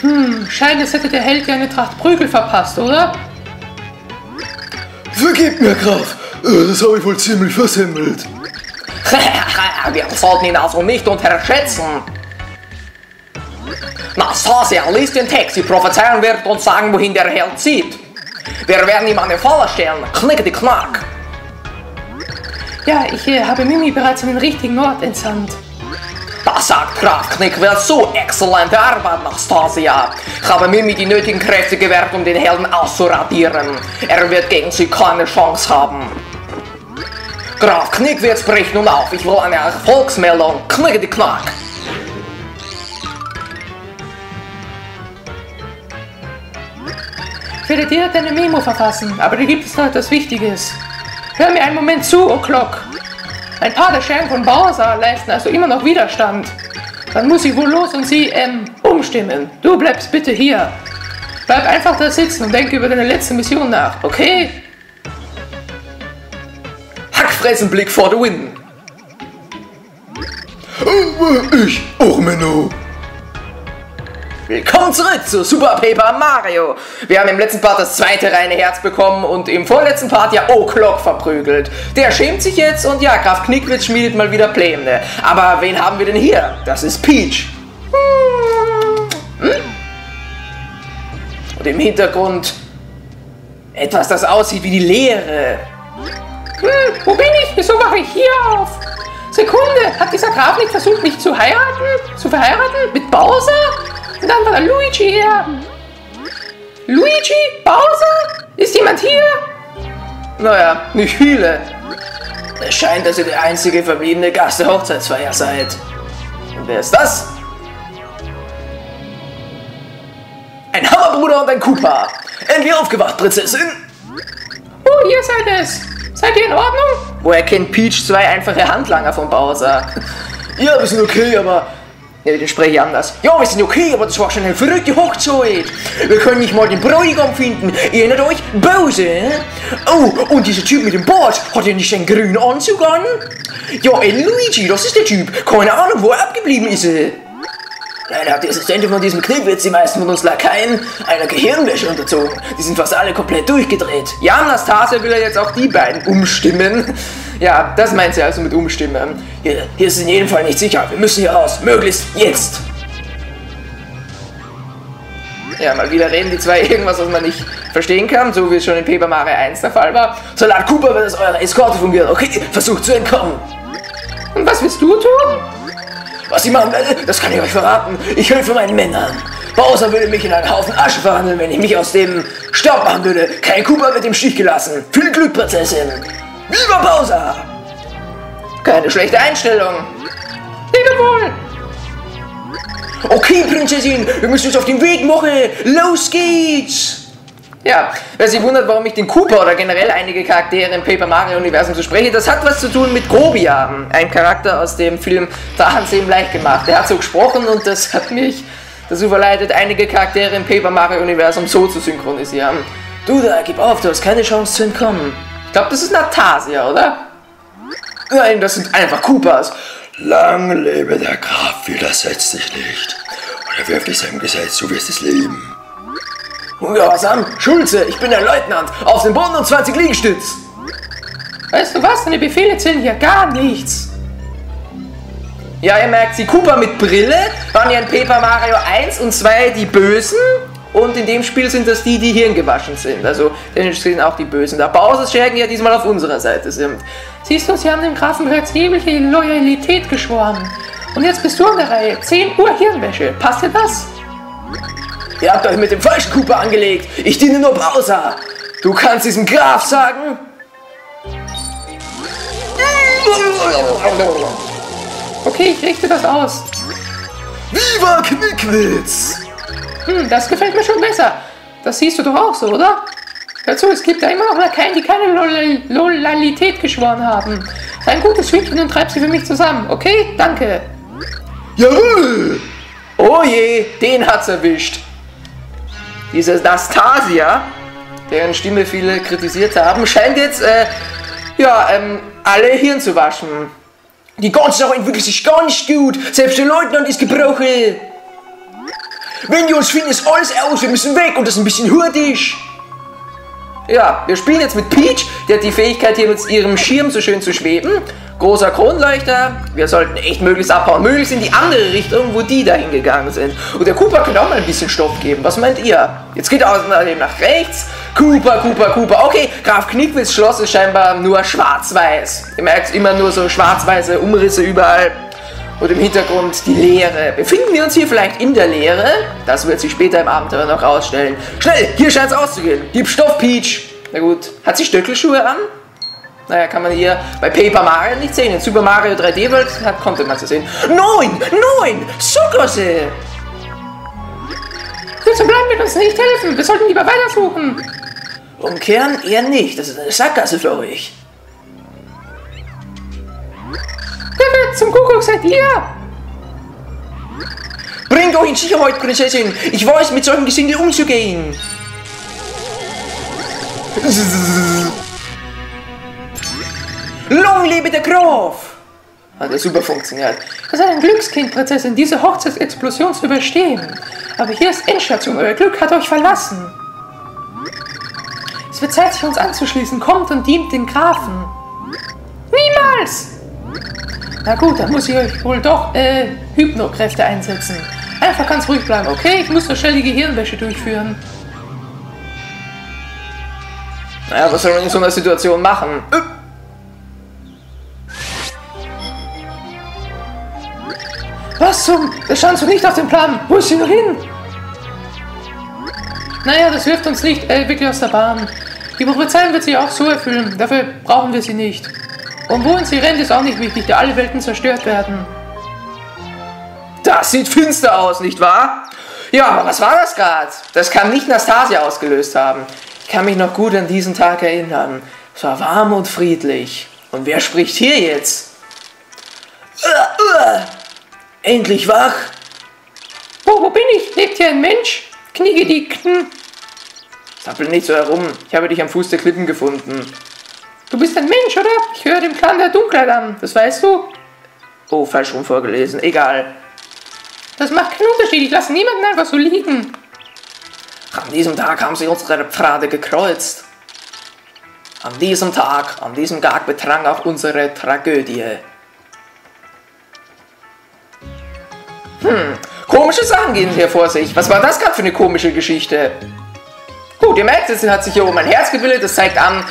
Hm, scheint, es hätte der Held ja eine Tracht Prügel verpasst, oder? Vergib mir, Graf. Äh, Das habe ich wohl ziemlich versemmelt. Wir sollten ihn also nicht unterschätzen. Nastasia liest den Text, die Prophezeiung wird uns sagen, wohin der Held zieht. Wir werden ihm eine Falle stellen. Knickety knack. Ja, ich äh, habe Mimi bereits an den richtigen Ort entsandt. Graf Knickwell so exzellente Arbeit, Nastasia. Habe Mimi die nötigen Kräfte gewährt, um den Helden auszuradieren. Er wird gegen sie keine Chance haben. Graf Knickwitz bricht nun auf. Ich will eine Erfolgsmeldung. Knickety knack. Ich werde direkt eine Memo verfassen, aber da gibt es noch etwas Wichtiges. Hör mir einen Moment zu, O'Clock. Ein paar der Schergen von Bowser leisten also immer noch Widerstand. Dann muss ich wohl los und sie, ähm, umstimmen. Du bleibst bitte hier. Bleib einfach da sitzen und denk über deine letzte Mission nach, okay? Hackfressenblick for the win. Aber ich auch, Menno. Willkommen zurück zu Super Paper Mario. Wir haben im letzten Part das zweite reine Herz bekommen und im vorletzten Part ja O'Clock verprügelt. Der schämt sich jetzt und ja, Graf Knickwitz schmiedet mal wieder Pläne. Aber wen haben wir denn hier? Das ist Peach. Hm? Und im Hintergrund etwas, das aussieht wie die Leere. Hm, wo bin ich? Wieso wache ich hier auf? Sekunde, hat dieser Graf nicht versucht, mich zu heiraten? Zu verheiraten? Mit Bowser? Und dann war da Luigi her. Luigi? Bowser? Ist jemand hier? Naja, nicht viele. Es scheint, dass ihr der einzige verbliebene Gast der Hochzeitsfeier seid. Und wer ist das? Ein Hammerbruder und ein Koopa. Endlich aufgewacht, Prinzessin. Oh, ihr seid es. Seid ihr in Ordnung? Woher kennt Peach zwei einfache Handlanger von Bowser? Ja, wir sind okay, aber... Ja, den spreche ich anders. Ja, wir sind okay, aber das war schon eine verrückte Hochzeit. Wir können nicht mal den Bräutigam finden. Ihr erinnert euch? Bowser? Oh, und dieser Typ mit dem Bart, hat er nicht einen grünen Anzug an? Ja, El Luigi, das ist der Typ. Keine Ahnung, wo er abgeblieben ist. Leider hat die Assistentin von diesem Knickwitz die meisten von uns Lakaien einer Gehirnwäsche unterzogen. Die sind fast alle komplett durchgedreht. Ja, Anastasia will ja jetzt auch die beiden umstimmen. Ja, das meint sie also mit umstimmen. Hier, hier ist es in jedem Fall nicht sicher. Wir müssen hier raus. Möglichst jetzt. Ja, mal wieder reden die zwei irgendwas, was man nicht verstehen kann, so wie es schon in Paper Mario 1 der Fall war. Salat Cooper wird als eure Eskorte fungieren. Okay, versucht zu entkommen. Und was willst du tun? Was ich machen werde, das kann ich euch verraten. Ich helfe meinen Männern. Bowser würde mich in einen Haufen Asche verwandeln, wenn ich mich aus dem Staub machen würde. Kein Cooper wird im Stich gelassen. Viel Glück, Prinzessin. Viva Bowser! Keine schlechte Einstellung. Lebe wohl. Okay, Prinzessin, wir müssen uns auf den Weg machen. Los geht's! Ja, wer sich wundert, warum ich den Cooper oder generell einige Charaktere im Paper Mario Universum so spreche, das hat was zu tun mit Grobia, ein Charakter aus dem Film Drachenzähmen leicht gemacht. Der hat so gesprochen und das hat mich dazu verleitet, einige Charaktere im Paper Mario Universum so zu synchronisieren. Du da, gib auf, du hast keine Chance zu entkommen. Ich glaube, das ist Natasia, oder? Nein, das sind einfach Koopas. Lang lebe der Graf, widersetzt sich nicht. Oder wirklich seinem Gesetz, du wirst es leben. Ungehorsam, Schulze, ich bin der Leutnant, auf dem Boden und 20 Liegestütz. Weißt du was? Deine Befehle zählen hier gar nichts. Ja, ihr merkt, sie Cooper mit Brille waren ja in Paper Mario 1 und 2 die Bösen. Und in dem Spiel sind das die, die hirngewaschen sind. Also, technisch sind auch die Bösen. Da Bowser's Schergen ja diesmal auf unserer Seite sind. Siehst du, sie haben dem Grafen bereits ewige Loyalität geschworen. Und jetzt bist du an der Reihe. 10 Uhr Hirnwäsche. Passt dir das? Ihr habt euch mit dem falschen Cooper angelegt. Ich diene nur Bowser. Du kannst diesem Graf sagen. Okay, ich richte das aus. Viva Knickwitz! Hm, das gefällt mir schon besser. Das siehst du doch auch so, oder? Dazu, es gibt da immer noch Lakaien, die keine Lol- geschworen haben. Ein gutes Hündchen und treib sie für mich zusammen, okay? Danke. Jawohl! Oh je, den hat's erwischt. Diese Nastasia, deren Stimme viele kritisiert haben, scheint jetzt, äh, ja, ähm, alle Hirn zu waschen. Die ganze Sache entwickelt sich gar nicht gut. Selbst der Leutnant ist gebrochen. Wenn die uns finden, ist alles aus. Wir müssen weg und das ist ein bisschen hurtig. Ja, wir spielen jetzt mit Peach. Die hat die Fähigkeit, hier mit ihrem Schirm so schön zu schweben. Großer Kronleuchter. Wir sollten echt möglichst abhauen. Möglichst in die andere Richtung, wo die dahin gegangen sind. Und der Cooper könnte auch mal ein bisschen Stoff geben. Was meint ihr? Jetzt geht er außerdem nach rechts. Cooper, Cooper, Cooper. Okay, Graf Knickwitz Schloss ist scheinbar nur schwarz-weiß. Ihr merkt immer nur so schwarz-weiße Umrisse überall. Und im Hintergrund die Leere. Befinden wir uns hier vielleicht in der Leere? Das wird sich später im Abenteuer noch rausstellen. Schnell, hier scheint es auszugehen. Gib Stoff, Peach. Na gut, hat sie Stöckelschuhe an? Naja, kann man hier bei Paper Mario nicht sehen. In Super Mario 3D World hat, konnte man sie sehen. Neun! Neun! Große! Wieso bleiben wir uns nicht helfen? Wir sollten lieber weitersuchen. Umkehren eher nicht. Das ist eine Sackgasse für euch. Zum Kuckuck seid ihr? Bringt euch in Sicherheit, Prinzessin. Ich weiß, mit solchen Gesinde umzugehen. Long lebe der Graf! Hat ja super funktioniert. Das ist ein Glückskind, Prinzessin, diese Hochzeitsexplosion zu überstehen. Aber hier ist Endstation, euer Glück hat euch verlassen. Es wird Zeit, sich uns anzuschließen. Kommt und dient den Grafen. Niemals! Na gut, dann muss ich euch wohl doch, äh, Hypnokräfte einsetzen. Einfach ganz ruhig bleiben, okay? Ich muss doch schnell die Gehirnwäsche durchführen. Naja, was soll man in so einer Situation machen? Was zum? Das stand so nicht auf dem Plan. Wo ist sie nur hin? Naja, das wirft uns nicht äh, wirklich aus der Bahn. Die Prophezeiung wird sich auch so erfüllen. Dafür brauchen wir sie nicht. Und wohin sie rennt, ist auch nicht wichtig, da alle Welten zerstört werden. Das sieht finster aus, nicht wahr? Ja, aber was war das gerade? Das kann nicht Nastasia ausgelöst haben. Ich kann mich noch gut an diesen Tag erinnern. Es war warm und friedlich. Und wer spricht hier jetzt? Endlich wach? Wo, wo bin ich? Lebt hier ein Mensch? Kniegedickten. Zappel nicht so herum. Ich habe dich am Fuß der Klippen gefunden. Du bist ein Mensch, oder? Ich höre dem Clan der Dunkelheit an. Das weißt du? Oh, falsch rum vorgelesen. Egal. Das macht keinen Unterschied. Ich lasse niemanden einfach so liegen. An diesem Tag haben sie unsere Pfade gekreuzt. An diesem Tag, an diesem Tag betrang auch unsere Tragödie. Hm, komische Sachen gehen hier vor sich. Was war das gerade für eine komische Geschichte? Gut, ihr merkt, es hat sich hier oben ein Herz gebildet. Das zeigt an,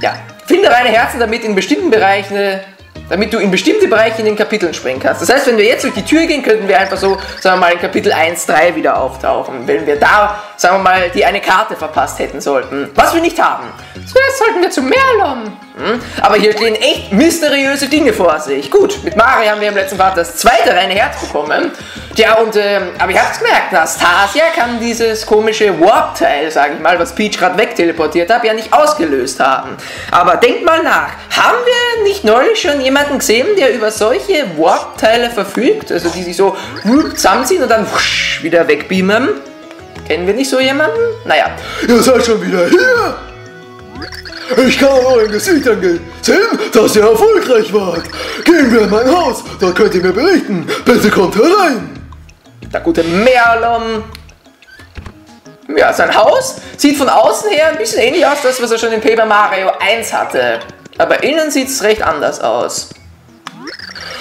ja, finde reine Herzen, damit in bestimmten Bereichen damit du in bestimmte Bereiche in den Kapiteln springen kannst. Das heißt, wenn wir jetzt durch die Tür gehen, könnten wir einfach so, sagen wir mal, in Kapitel 1, 3 wieder auftauchen. Wenn wir da, sagen wir mal, die eine Karte verpasst hätten sollten. Was wir nicht haben. Zuerst sollten wir zu Merlon. Hm? Aber hier stehen echt mysteriöse Dinge vor sich. Gut, mit Mario haben wir im letzten Part das zweite reine Herz bekommen. Ja, und, äh, aber ihr habt es gemerkt, Nastasia kann dieses komische Warp-Teil, sage ich mal, was Peach gerade wegteleportiert hat, ja nicht ausgelöst haben. Aber denkt mal nach, haben wir nicht neulich schon jemanden gesehen, der über solche Warp-Teile verfügt? Also die sich so zusammenziehen und dann wusch, wieder wegbeamen? Kennen wir nicht so jemanden? Naja. Ihr seid schon wieder hier! Ich kann an eurem Gesicht sehen, dass ihr erfolgreich wart. Gehen wir in mein Haus, da könnt ihr mir berichten. Bitte kommt herein. Der gute Merlon. Ja, sein Haus sieht von außen her ein bisschen ähnlich aus, das was er schon in Paper Mario 1 hatte. Aber innen sieht es recht anders aus.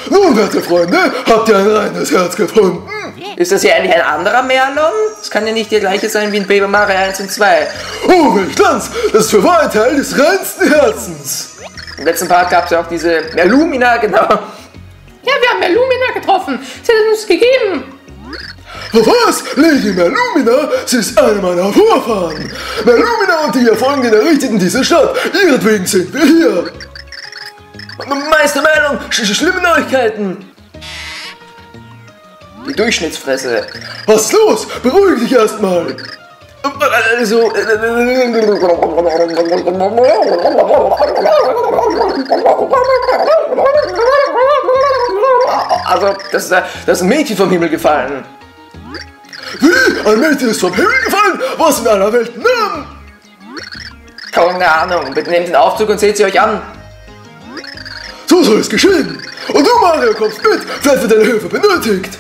Nun, werte Freunde, habt ihr ein reines Herz gefunden? Ist das hier eigentlich ein anderer Merlon? Das kann ja nicht der gleiche sein wie in Paper Mario 1 und 2. Oh, welch Glanz! Das ist für wahr ein Teil des reinsten Herzens! Im letzten Part gab es ja auch diese Merlumina, genau. Ja, wir haben Merlumina getroffen. Sie hat es uns gegeben. Was? Lady Merlumina? Sie ist eine meiner Vorfahren. Merlumina und die Erfolgen errichteten diese Stadt. Ihretwegen sind wir hier. Meister Merlon, sch schlimme Neuigkeiten. Die Durchschnittsfresse. Was ist los? Beruhig dich erstmal. Also. Also, das ist, das ist ein Mädchen vom Himmel gefallen. Wie? Ein Mädchen ist vom Himmel gefallen? Was in aller Welt? Namen? Keine Ahnung. Bitte nehmt den Aufzug und seht sie euch an. So soll es geschehen. Und du, Mario, kommst mit, falls du deine Hilfe benötigt.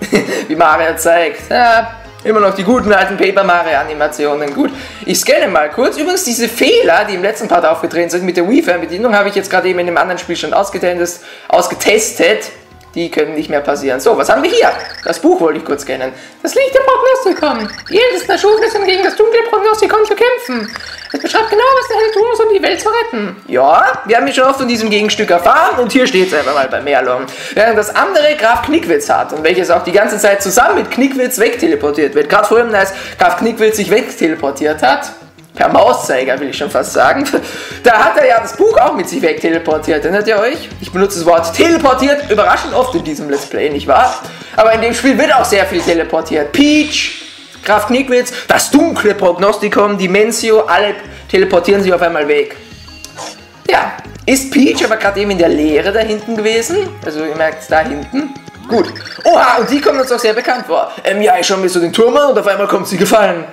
wie Mario zeigt. Ja, immer noch die guten alten Paper Mario Animationen. Gut, ich scanne mal kurz. Übrigens, diese Fehler, die im letzten Part aufgetreten sind mit der Wii-Fernbedienung, habe ich jetzt gerade eben in dem anderen Spiel schon ausgetestet. ausgetestet. Die können nicht mehr passieren. So, was haben wir hier? Das Buch wollte ich kurz kennen. Das Licht der Prognostikon. Jedes der Schuf ist, gegen das dunkle Prognostikon zu kämpfen. Es beschreibt genau, was der Held tun muss, um die Welt zu retten. Ja, wir haben ja schon oft von diesem Gegenstück erfahren und hier steht es einfach mal bei Merlon. Während das andere Graf Knickwitz hat und welches auch die ganze Zeit zusammen mit Knickwitz wegteleportiert wird. Gerade vorhin, als Graf Knickwitz sich wegteleportiert hat, per Mauszeiger will ich schon fast sagen, da hat er ja das Buch auch mit sich wegteleportiert. Erinnert ihr euch? Ich benutze das Wort teleportiert überraschend oft in diesem Let's Play, nicht wahr? Aber in dem Spiel wird auch sehr viel teleportiert. Peach, Graf Knickwitz, das dunkle Prognostikon, Dimensio, alle teleportieren sich auf einmal weg. Ja, ist Peach aber gerade eben in der Leere da hinten gewesen? Also ihr merkt es da hinten. Gut. Oha, und die kommt uns auch sehr bekannt vor. Ähm, ja, ich schaue mir so den Turm an und auf einmal kommt sie gefallen.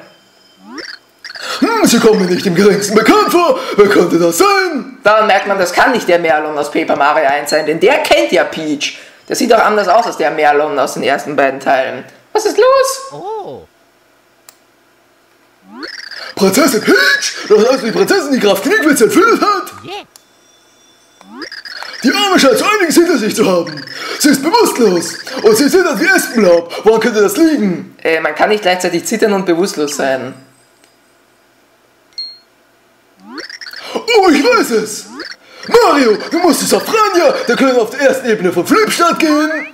Hm, Sie kommen mir nicht im geringsten bekannt vor. Wer könnte das sein? Daran merkt man, das kann nicht der Merlon aus Paper Mario 1 sein, denn der kennt ja Peach. Der sieht doch anders aus als der Merlon aus den ersten beiden Teilen. Was ist los? Oh. Prinzessin Peach? Das heißt die Prinzessin, die Graf Knickwitz entführt hat? Yeah. Die Arme scheint so einiges hinter sich zu haben. Sie ist bewusstlos und sie zittert wie Espenlaub. Woran könnte das liegen? Äh, man kann nicht gleichzeitig zittern und bewusstlos sein. Oh, ich weiß es! Mario, du musst zu Safrania, der können auf der ersten Ebene von Flipstadt gehen.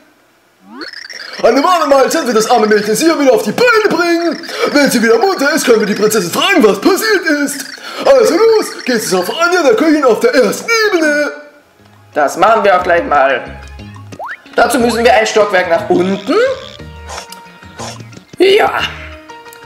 Eine normale Mahlzeit wird das arme Mädchen sicher wieder auf die Beine bringen. Wenn sie wieder munter ist, können wir die Prinzessin fragen, was passiert ist. Also los, geht zu Safrania, der Königin auf der ersten Ebene. Das machen wir auch gleich mal. Dazu müssen wir ein Stockwerk nach unten. Ja.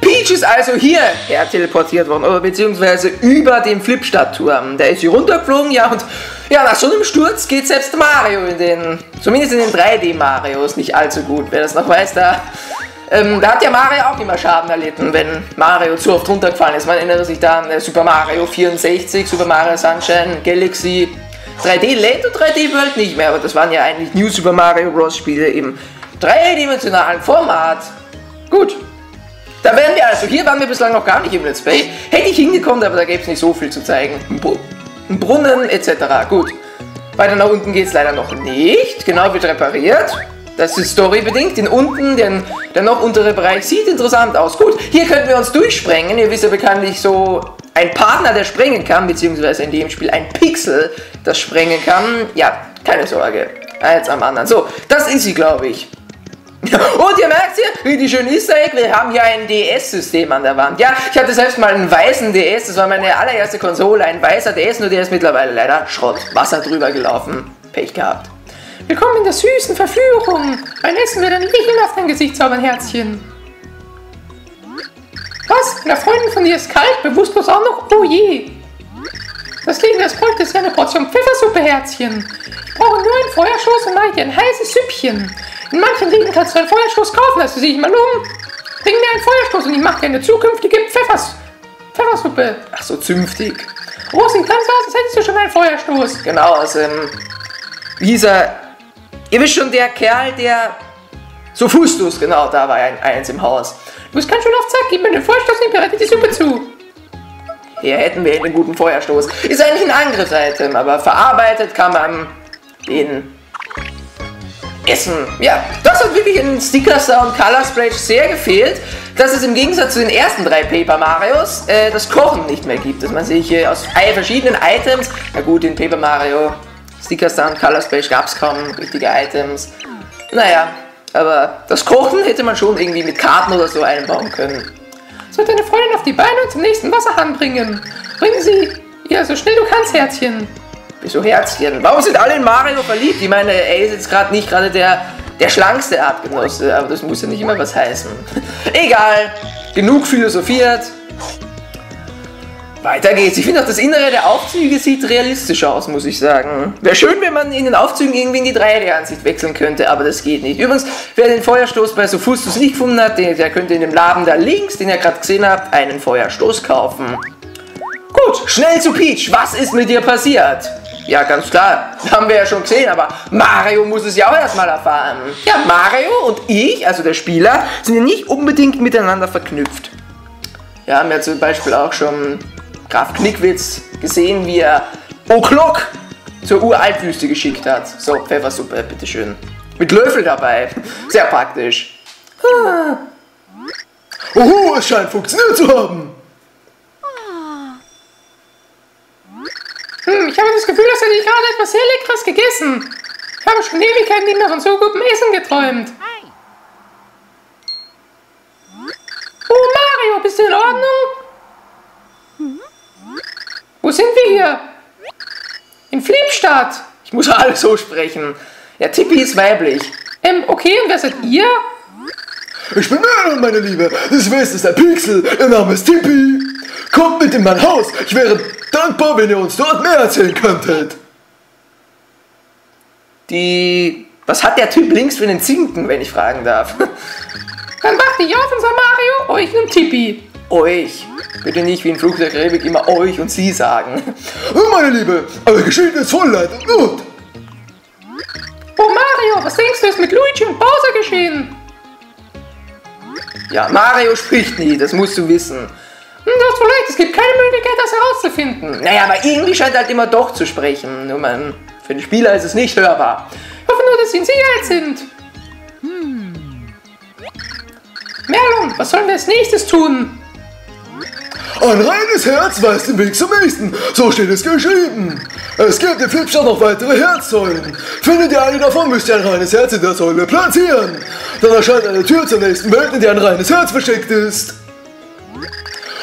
Peach ist also hierher teleportiert worden, oder beziehungsweise über den Flipstadt-Turm. Der ist hier runtergeflogen, ja, und ja, nach so einem Sturz geht selbst Mario in den, zumindest in den 3D-Marios nicht allzu gut. Wer das noch weiß, da, ähm, da hat ja Mario auch immer Schaden erlitten, wenn Mario zu oft runtergefallen ist. Man erinnere sich da an äh, Super Mario 64, Super Mario Sunshine, Galaxy, 3D Land und 3D World nicht mehr, aber das waren ja eigentlich New Super Mario Bros. Spiele im dreidimensionalen Format. Gut, da wären wir also. Hier waren wir bislang noch gar nicht im Let's Play. Hätte ich hingekommen, aber da gäbe es nicht so viel zu zeigen. Ein, Bru ein Brunnen etc. Gut. Weiter nach unten geht es leider noch nicht. Genau, wird repariert. Das ist storybedingt. Den unten, den, der noch untere Bereich sieht interessant aus. Gut, hier könnten wir uns durchsprengen. Ihr wisst ja bekanntlich so ein Partner, der sprengen kann, beziehungsweise in dem Spiel ein Pixel, das sprengen kann. Ja, keine Sorge. Eins am anderen. So, das ist sie, glaube ich. Und ihr merkt hier, richtig schön Easter Egg, wir haben hier ein DS-System an der Wand. Ja, ich hatte selbst mal einen weißen DS, das war meine allererste Konsole, ein weißer DS, nur der ist mittlerweile leider Schrott. Wasser drüber gelaufen. Pech gehabt. Willkommen in der süßen Verführung. Ein Essen wird ein Lächeln auf dein Gesicht zaubern, Herzchen. Was? Eine Freundin von dir ist kalt, bewusstlos auch noch? Oh je. Das Leben des Volkes ist ja eine Portion Pfeffersuppe, Herzchen. Ich brauche nur einen Feuerstoß und mache dir ein heißes Süppchen. In manchen Läden kannst du einen Feuerstoß kaufen, also sieh ich mal um. Bring mir einen Feuerstoß und ich mache dir eine zukünftige Pfeffers Pfeffersuppe. Ach so, zünftig. Oh, sieht ganz aus, als hättest du schon einen Feuerstoß. Genau, aus ähm, wie hieß er? Ihr wisst schon, der Kerl, der... So Fustus, genau, da war ein, eins im Haus. Du bist ganz schön auf Zack, gib mir den Feuerstoß und ich bereite die Suppe zu. Hier hätten wir einen guten Feuerstoß. Ist eigentlich ein Angriffsitem, aber verarbeitet kann man den essen. Ja, das hat wirklich in Sticker Sound Color Splash sehr gefehlt, dass es im Gegensatz zu den ersten drei Paper Marios äh, das Kochen nicht mehr gibt. Dass man sich äh, aus verschiedenen Items, na gut, in Paper Mario Sticker Sound Color Splash gab es kaum richtige Items. Naja, aber das Kochen hätte man schon irgendwie mit Karten oder so einbauen können. So deine Freundin auf die Beine und zum nächsten Wasserhahn bringen. Bringen sie ja so schnell du kannst, Herzchen. Wieso Herzchen? Warum sind alle in Mario verliebt? Ich meine, er ist jetzt gerade nicht gerade der, der schlankste Artgenosse, aber das muss ja nicht immer was heißen. Egal, genug philosophiert. Weiter geht's. Ich finde auch das Innere der Aufzüge sieht realistisch aus, muss ich sagen. Wäre schön, wenn man in den Aufzügen irgendwie in die 3D-Ansicht wechseln könnte, aber das geht nicht. Übrigens, wer den Feuerstoß bei Sophustus nicht gefunden hat, der könnte in dem Laden da links, den ihr gerade gesehen habt, einen Feuerstoß kaufen. Gut, schnell zu Peach. Was ist mit dir passiert? Ja, ganz klar. Haben wir ja schon gesehen, aber Mario muss es ja auch erstmal erfahren. Ja, Mario und ich, also der Spieler, sind ja nicht unbedingt miteinander verknüpft. Wir haben ja zum Beispiel auch schon Graf Knickwitz gesehen, wie er O'Clock zur Uraltwüste geschickt hat. So, Pfeffersuppe, bitteschön. Mit Löffel dabei. Sehr praktisch. Oho, es scheint funktioniert zu haben. Hm, ich habe das Gefühl, dass er nicht gerade etwas sehr Leckeres gegessen. Ich habe schon Ewigkeiten nicht mehr von so gutem Essen geträumt. Oh, Mario, bist du in Ordnung? Wo sind wir hier? In Fliebstadt. Ich muss alles so sprechen. Ja, Tippi ist weiblich. Ähm, okay, und wer seid ihr? Ich bin Merlin, meine Liebe. Das West ist der Pixel. Ihr Name ist Tippi. Kommt mit in mein Haus. Ich wäre dankbar, wenn ihr uns dort mehr erzählen könntet. Die. Was hat der Typ links für einen Zinken, wenn ich fragen darf? Dann mach dich auf, unser Mario, euch und Tippi. Euch. Bitte nicht wie in Fluch der Karibik immer euch und sie sagen. Oh, meine Liebe, eure Geschichte ist voll Leid und Not. Oh, Mario, was denkst du, ist mit Luigi und Bowser geschehen? Ja, Mario spricht nie, das musst du wissen. Hm, du hast wohl recht, es gibt keine Möglichkeit, das herauszufinden. Naja, aber irgendwie scheint er halt immer doch zu sprechen. Nur man, für den Spieler ist es nicht hörbar. Ich hoffe nur, dass sie in Sicherheit sind. Merlon, was sollen wir als nächstes tun? Ein reines Herz weist den Weg zum nächsten. So steht es geschrieben. Es gibt in Flipstadt noch weitere Herzsäulen. Findet ihr eine davon, müsst ihr ein reines Herz in der Säule platzieren. Dann erscheint eine Tür zur nächsten Welt, in der ein reines Herz versteckt ist.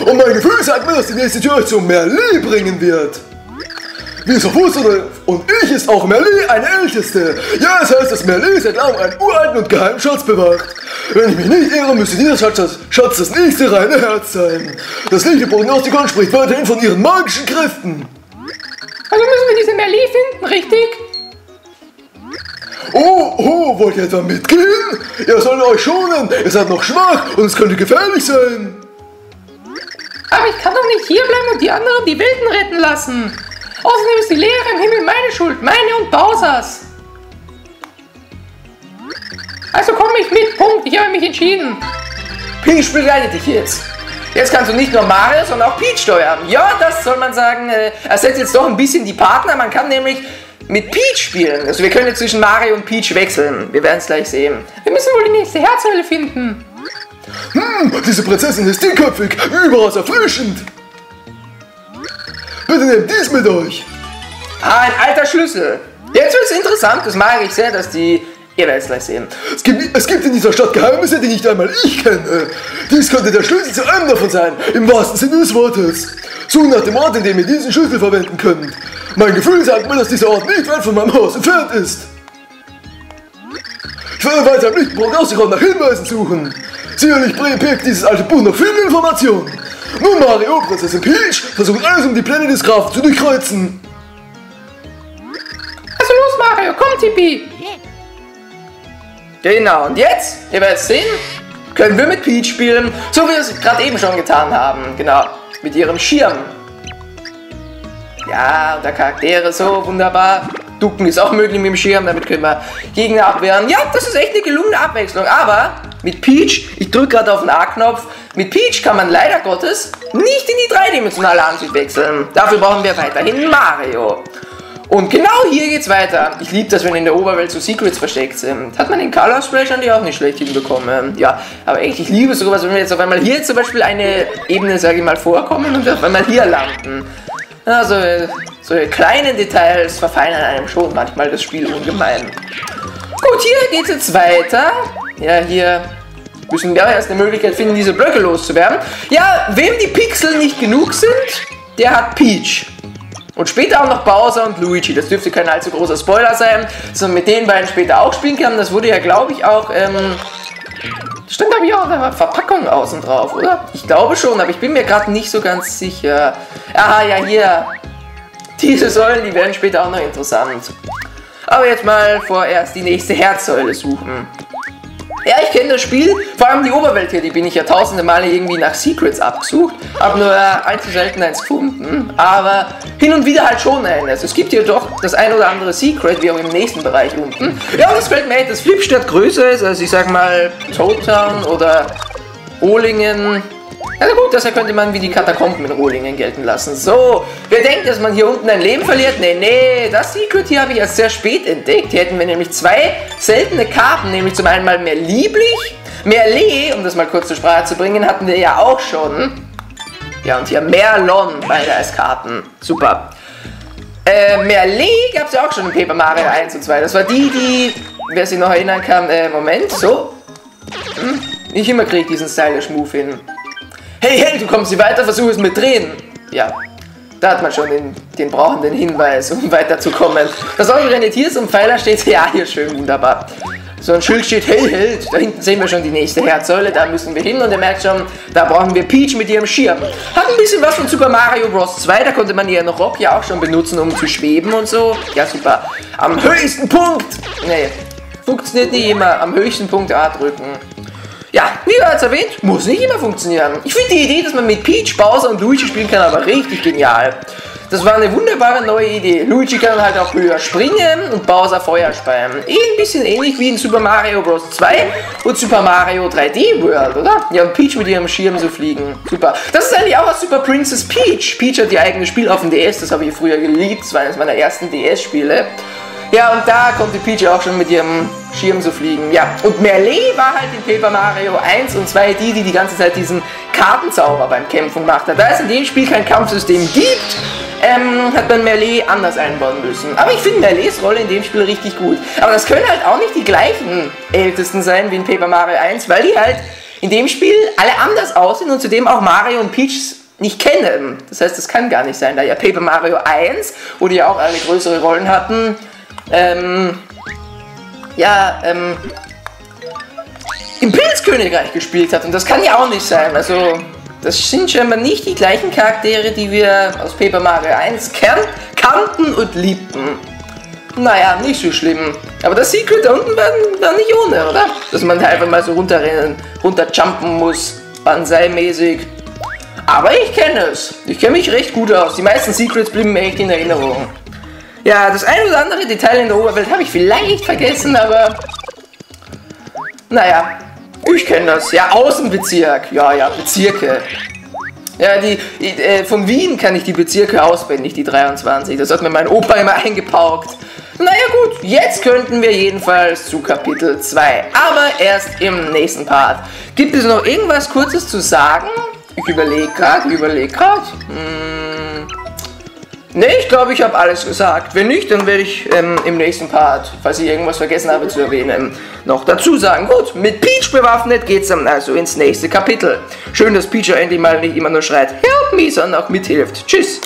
Und mein Gefühl sagt mir, dass die nächste Tür euch zu Merli bringen wird. Wie es auch wusstet, und ich ist auch Merli eine Älteste. Ja, es heißt, dass Merli seit langem einen uralten und geheimen Schatz bewahrt. Wenn ich mich nicht irre, müsste dieser Schatz, das- Schatz das nächste reine Herz sein. Das Licht Prognostikon spricht weiterhin von ihren magischen Kräften. Also müssen wir diese Merli finden, richtig? Oh, oh, wollt ihr etwa mitgehen? Ihr sollt euch schonen, ihr seid noch schwach und es könnte gefährlich sein. Aber ich kann doch nicht hierbleiben und die anderen die Wilden retten lassen. Außerdem ist die Leere im Himmel meine Schuld, meine und Bowsers. Also komme ich mit, Punkt. Ich habe mich entschieden. Peach begleitet dich jetzt. Jetzt kannst du nicht nur Mario, sondern auch Peach steuern. Ja, das soll man sagen, äh, ersetzt jetzt doch ein bisschen die Partner. Man kann nämlich mit Peach spielen. Also wir können jetzt zwischen Mario und Peach wechseln. Wir werden es gleich sehen. Wir müssen wohl die nächste Herzhöhle finden. Hm, diese Prinzessin ist dickköpfig, überaus erfrischend. Bitte nehmt dies mit euch. Ah, ein alter Schlüssel. Jetzt wird es interessant. Das mag ich sehr, dass die... Ihr werdet es gleich sehen. Es gibt, es gibt in dieser Stadt Geheimnisse, die nicht einmal ich kenne. Dies könnte der Schlüssel zu einem davon sein, im wahrsten Sinne des Wortes. Sucht nach dem Ort, in dem ihr diesen Schlüssel verwenden könnt. Mein Gefühl sagt mir, dass dieser Ort nicht weit von meinem Haus entfernt ist. Ich werde weiter im Lichtprognostikon nach Hinweisen suchen. Sicherlich birgt dieses alte Buch noch viele Informationen. Nun Mario, Prinzessin Peach, versucht alles, um die Pläne des Grafen zu durchkreuzen. Also los, Mario, komm, Tippi. Genau, und jetzt, ihr werdet sehen, können wir mit Peach spielen, so wie wir es gerade eben schon getan haben. Genau, mit ihrem Schirm. Ja, und der Charaktere so wunderbar. Ducken ist auch möglich mit dem Schirm, damit können wir Gegner abwehren. Ja, das ist echt eine gelungene Abwechslung. Aber mit Peach, ich drücke gerade auf den A-Knopf, mit Peach kann man leider Gottes nicht in die dreidimensionale Ansicht wechseln. Dafür brauchen wir weiterhin Mario. Und genau hier geht's weiter. Ich liebe das, wenn in der Oberwelt so Secrets versteckt sind. Hat man in Color Splash eigentlich auch nicht schlecht hinbekommen. Ja, aber echt, ich liebe sowas, wenn wir jetzt auf einmal hier zum Beispiel eine Ebene, sage ich mal, vorkommen und auf einmal hier landen. Also, so kleine Details verfeinern einem schon manchmal das Spiel ungemein. Gut, hier geht's jetzt weiter. Ja, hier müssen wir erst eine Möglichkeit finden, diese Blöcke loszuwerden. Ja, wem die Pixel nicht genug sind, der hat Peach. Und später auch noch Bowser und Luigi. Das dürfte kein allzu großer Spoiler sein, sondern mit den beiden später auch spielen kann. Das wurde ja, glaube ich, auch, ähm, stand da ja auch eine Verpackung außen drauf, oder? Ich glaube schon, aber ich bin mir gerade nicht so ganz sicher. Aha, ja, hier. Diese Säulen, die werden später auch noch interessant. Aber jetzt mal vorerst die nächste Herzsäule suchen. Ja, ich kenne das Spiel, vor allem die Oberwelt hier, die bin ich ja tausende Male irgendwie nach Secrets abgesucht, habe nur äh, allzu selten eins gefunden. aber hin und wieder halt schon eines. Es gibt hier doch das ein oder andere Secret, wie auch im nächsten Bereich unten. Ja, und es fällt mir ein, dass Flipstadt größer ist, als ich sag mal Toad Town oder Ohlingen. Ja gut, deshalb könnte man wie die Katakomben in Rohlingen gelten lassen. So, wer denkt, dass man hier unten ein Leben verliert? Nee, nee, das Secret hier habe ich erst sehr spät entdeckt. Hier hätten wir nämlich zwei seltene Karten, nämlich zum einen mal mehr lieblich, mehr Lee, um das mal kurz zur Sprache zu bringen, hatten wir ja auch schon. Ja, und hier Merlon, beide als Karten. Super. Äh, Merlee gab es ja auch schon in Paper Mario 1 und 2. Das war die, die, wer sich noch erinnern kann, äh, Moment, so. Hm, nicht immer krieg ich diesen Stylish Move hin. Hey, hey, du kommst nicht weiter, versuch es mit Drehen. Ja, da hat man schon den, den brauchenden Hinweis, um weiterzukommen. Das orientiert hier zum Pfeiler steht, ja, hier schön, wunderbar. So ein Schild steht, hey Held, da hinten sehen wir schon die nächste Herzsäule, da müssen wir hin und ihr merkt schon, da brauchen wir Peach mit ihrem Schirm. Hat ein bisschen was von Super Mario Bros. 2, da konnte man ihren Rock ja auch schon benutzen, um zu schweben und so. Ja, super. Am höchsten Punkt! Nee, funktioniert nicht immer. Am höchsten Punkt A drücken. Ja, wie bereits erwähnt, muss nicht immer funktionieren. Ich finde die Idee, dass man mit Peach, Bowser und Luigi spielen kann, aber richtig genial. Das war eine wunderbare neue Idee. Luigi kann halt auch höher springen und Bowser Feuer speien. Eh ein bisschen ähnlich wie in Super Mario Bros. 2 und Super Mario 3D World, oder? Ja, und Peach mit ihrem Schirm so fliegen. Super. Das ist eigentlich auch aus Super Princess Peach. Peach hat ihr eigenes Spiel auf dem DS, das habe ich früher geliebt. Das war eines meiner ersten DS-Spiele. Ja, und da konnte Peach auch schon mit ihrem Schirm so fliegen. Ja, und Merlee war halt in Paper Mario 1 und 2 die, die die ganze Zeit diesen Kartenzauber beim Kämpfen gemacht hat. Da es in dem Spiel kein Kampfsystem gibt, ähm, hat man Merlee anders einbauen müssen. Aber ich finde Merlees Rolle in dem Spiel richtig gut. Aber das können halt auch nicht die gleichen Ältesten sein wie in Paper Mario 1, weil die halt in dem Spiel alle anders aussehen und zudem auch Mario und Peach nicht kennen. Das heißt, das kann gar nicht sein, da ja Paper Mario 1, wo die ja auch alle größere Rollen hatten, ähm, ja, ähm, im Pilzkönigreich gespielt hat. Und das kann ja auch nicht sein. Also, das sind scheinbar nicht die gleichen Charaktere, die wir aus Paper Mario 1 kan kannten und liebten. Naja, nicht so schlimm. Aber das Secret da unten war, war nicht ohne, oder? Dass man einfach mal so runterrennen, runterjumpen muss, Banzai-mäßig. Aber ich kenne es. Ich kenne mich recht gut aus. Die meisten Secrets blieben mir echt in Erinnerung. Ja, das ein oder andere Detail in der Oberwelt habe ich vielleicht vergessen, aber... Naja, ich kenne das. Ja, Außenbezirk. Ja, ja, Bezirke. Ja, die, äh, von Wien kann ich die Bezirke auswendig, die 23. Das hat mir mein Opa immer eingepaukt. Naja gut, jetzt könnten wir jedenfalls zu Kapitel 2. Aber erst im nächsten Part. Gibt es noch irgendwas Kurzes zu sagen? Ich überlege gerade, ich überlege gerade. Hm. Ne, ich glaube, ich habe alles gesagt. Wenn nicht, dann werde ich ähm, im nächsten Part, falls ich irgendwas vergessen habe zu erwähnen, noch dazu sagen. Gut, mit Peach bewaffnet geht's dann also ins nächste Kapitel. Schön, dass Peach endlich mal nicht immer nur schreit, help me, sondern auch mithilft. Tschüss.